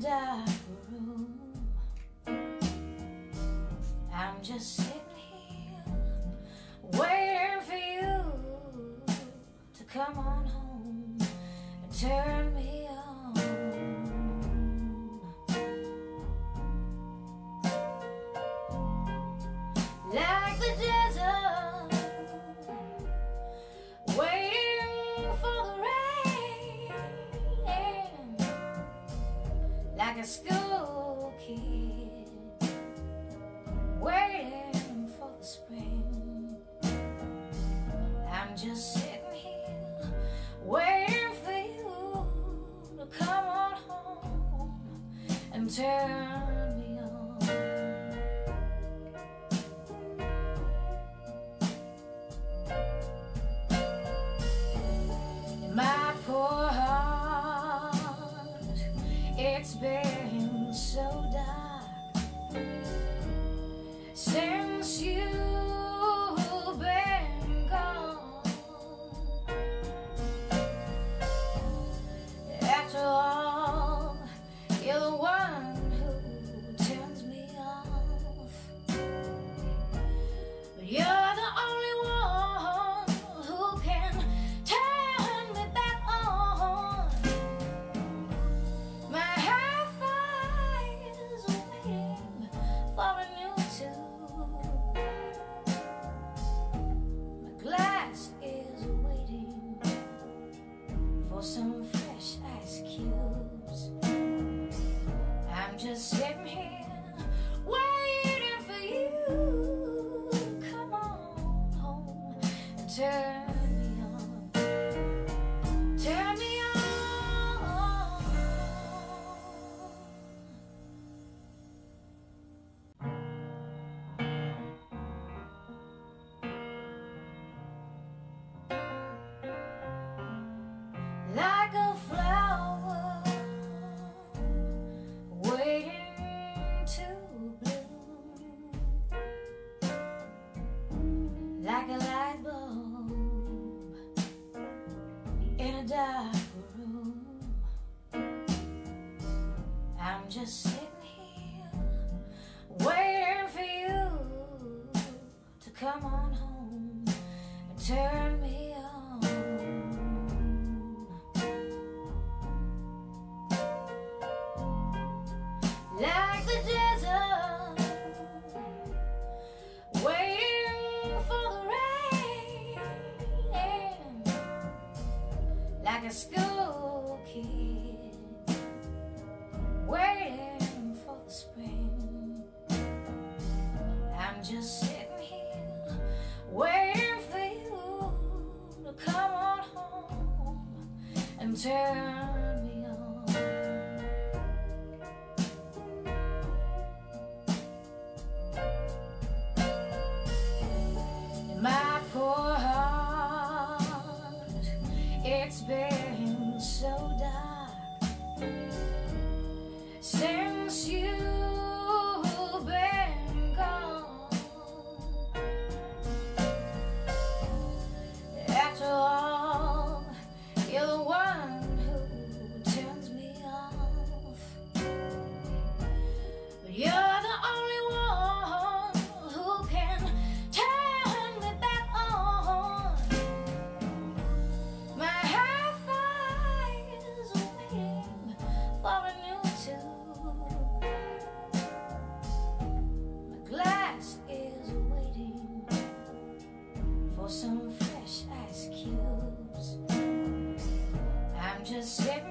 dark room. I'm just sitting here waiting for you to come on home and turn. Let's go. It's been so dark since you Just like a light bulb in a dark room. I'm just sitting here waiting for you to come on home and turn me. turn me on. My poor heart, it's been so dark since you. just sick